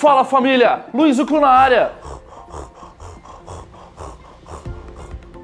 Fala família, Luiz Uclo na área.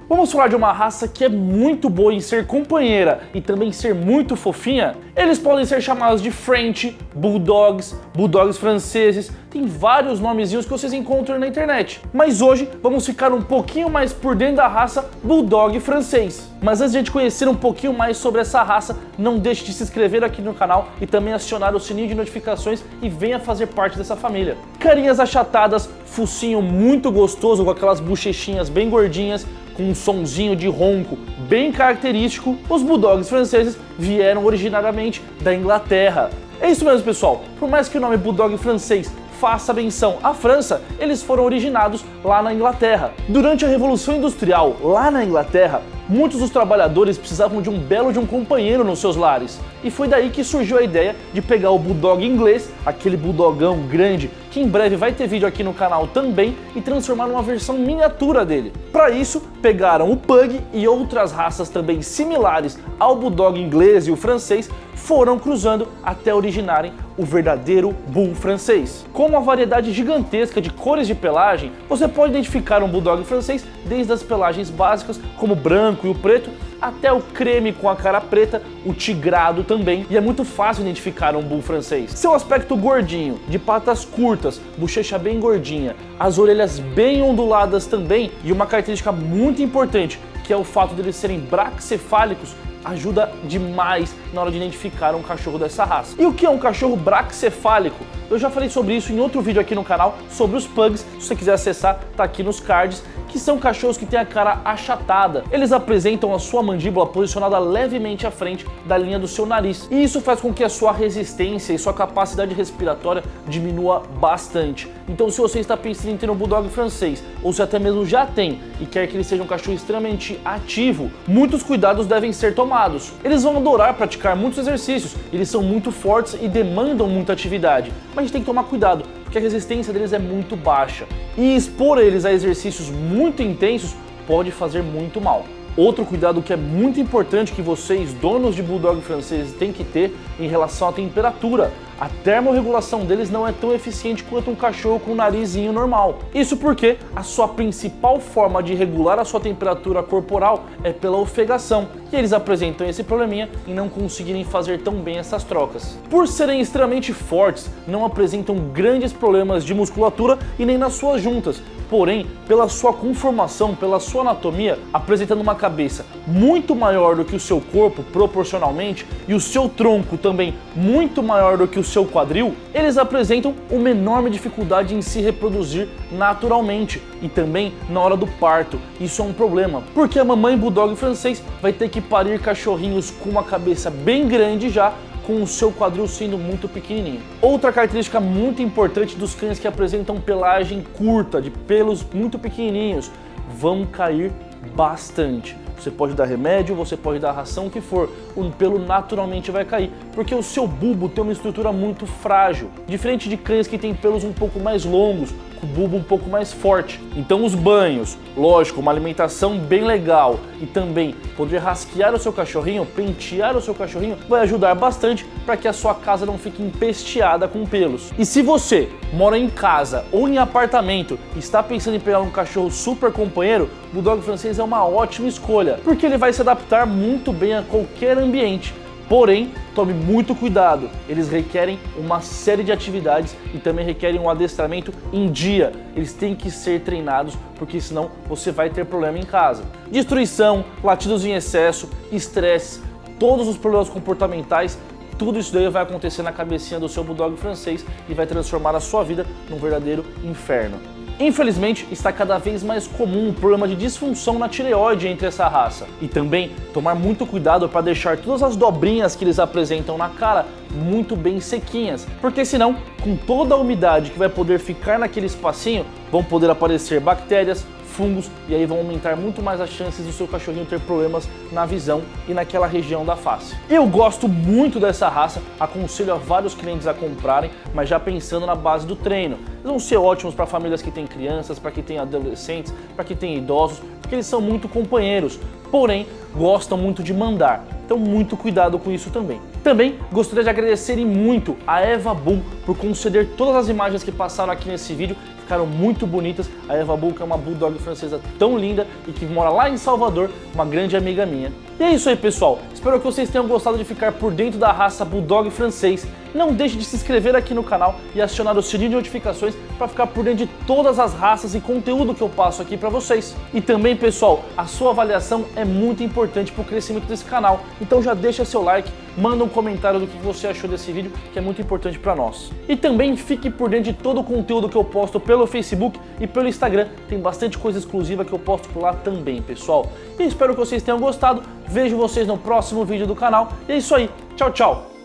Vamos falar de uma raça que é muito boa em ser companheira e também ser muito fofinha? Eles podem ser chamados de French, Bulldogs, Bulldogs franceses, tem vários nomezinhos que vocês encontram na internet. Mas hoje vamos ficar um pouquinho mais por dentro da raça Bulldog francês. Mas antes de a gente conhecer um pouquinho mais sobre essa raça, não deixe de se inscrever aqui no canal e também acionar o sininho de notificações e venha fazer parte dessa família. Carinhas achatadas, focinho muito gostoso com aquelas bochechinhas bem gordinhas, com um sonzinho de ronco bem característico, os bulldogs franceses vieram originariamente da Inglaterra. É isso mesmo, pessoal. Por mais que o nome bulldog francês faça menção à França, eles foram originados lá na Inglaterra. Durante a Revolução Industrial, lá na Inglaterra, muitos dos trabalhadores precisavam de um belo de um companheiro nos seus lares. E foi daí que surgiu a ideia de pegar o bulldog inglês, aquele bulldogão grande, que em breve vai ter vídeo aqui no canal também, e transformar numa versão miniatura dele. Para isso, pegaram o pug e outras raças também similares ao bulldog inglês e o francês, foram cruzando até originarem o verdadeiro bull francês. Com uma variedade gigantesca de cores de pelagem, você pode identificar um bulldog francês desde as pelagens básicas, como o branco e o preto, até o creme com a cara preta, o tigrado também, e é muito fácil identificar um bull francês. Seu aspecto gordinho, de patas curtas, bochecha bem gordinha, as orelhas bem onduladas também, e uma característica muito importante, que é o fato deles serem braxcefálicos ajuda demais na hora de identificar um cachorro dessa raça. E o que é um cachorro braxcefálico? Eu já falei sobre isso em outro vídeo aqui no canal sobre os pugs. Se você quiser acessar, tá aqui nos cards que são cachorros que têm a cara achatada. Eles apresentam a sua mandíbula posicionada levemente à frente da linha do seu nariz. E isso faz com que a sua resistência e sua capacidade respiratória diminua bastante. Então, se você está pensando em ter um bulldog francês, ou se até mesmo já tem e quer que ele seja um cachorro extremamente ativo, muitos cuidados devem ser tomados. Eles vão adorar praticar muitos exercícios, eles são muito fortes e demandam muita atividade, mas a gente tem que tomar cuidado, porque a resistência deles é muito baixa. E expor eles a exercícios muito intensos pode fazer muito mal. Outro cuidado que é muito importante que vocês, donos de bulldog franceses, têm que ter em relação à temperatura. A termorregulação deles não é tão eficiente quanto um cachorro com um narizinho normal. Isso porque a sua principal forma de regular a sua temperatura corporal é pela ofegação, e eles apresentam esse probleminha em não conseguirem fazer tão bem essas trocas. Por serem extremamente fortes, não apresentam grandes problemas de musculatura e nem nas suas juntas, porém, pela sua conformação, pela sua anatomia, apresentando uma cabeça muito maior do que o seu corpo proporcionalmente e o seu tronco também muito maior do que o seu quadril, eles apresentam uma enorme dificuldade em se reproduzir naturalmente e também na hora do parto. Isso é um problema, porque a mamãe bulldog francês vai ter que parir cachorrinhos com uma cabeça bem grande já com o seu quadril sendo muito pequenininho. Outra característica muito importante dos cães que apresentam pelagem curta, de pelos muito pequenininhos, vão cair bastante. Você pode dar remédio, você pode dar ração, o que for, o pelo naturalmente vai cair, porque o seu bulbo tem uma estrutura muito frágil, diferente de cães que têm pelos um pouco mais longos, com o bulbo um pouco mais forte. Então os banhos, lógico, uma alimentação bem legal e também poder rasquear o seu cachorrinho, pentear o seu cachorrinho, vai ajudar bastante para que a sua casa não fique empesteada com pelos. E se você mora em casa ou em apartamento e está pensando em pegar um cachorro super companheiro, o Bulldog francês é uma ótima escolha, porque ele vai se adaptar muito bem a qualquer ambiente. Porém, tome muito cuidado, eles requerem uma série de atividades e também requerem um adestramento em dia. Eles têm que ser treinados, porque senão você vai ter problema em casa. Destruição, latidos em excesso, estresse, todos os problemas comportamentais tudo isso daí vai acontecer na cabecinha do seu bulldog francês e vai transformar a sua vida num verdadeiro inferno. Infelizmente, está cada vez mais comum o problema de disfunção na tireoide entre essa raça. E também tomar muito cuidado para deixar todas as dobrinhas que eles apresentam na cara muito bem sequinhas, porque senão, com toda a umidade que vai poder ficar naquele espacinho, vão poder aparecer bactérias, fungos e aí vão aumentar muito mais as chances do seu cachorrinho ter problemas na visão e naquela região da face. Eu gosto muito dessa raça, aconselho a vários clientes a comprarem, mas já pensando na base do treino. Eles vão ser ótimos para famílias que têm crianças, para quem tem adolescentes, para quem tem idosos, porque eles são muito companheiros, porém gostam muito de mandar. Então, muito cuidado com isso também. Também gostaria de agradecer muito a Eva Bull por conceder todas as imagens que passaram aqui nesse vídeo ficaram muito bonitas. A Eva Bull, que é uma bulldog francesa tão linda e que mora lá em Salvador, uma grande amiga minha. E é isso aí, pessoal. Espero que vocês tenham gostado de ficar por dentro da raça bulldog francês. Não deixe de se inscrever aqui no canal e acionar o sininho de notificações para ficar por dentro de todas as raças e conteúdo que eu passo aqui para vocês. E também, pessoal, a sua avaliação é muito importante para o crescimento desse canal. Então já deixa seu like, manda um comentário do que você achou desse vídeo, que é muito importante para nós. E também fique por dentro de todo o conteúdo que eu posto pelo Facebook e pelo Instagram. Tem bastante coisa exclusiva que eu posto por lá também, pessoal. E espero que vocês tenham gostado. Vejo vocês no próximo vídeo do canal. E é isso aí. Tchau, tchau.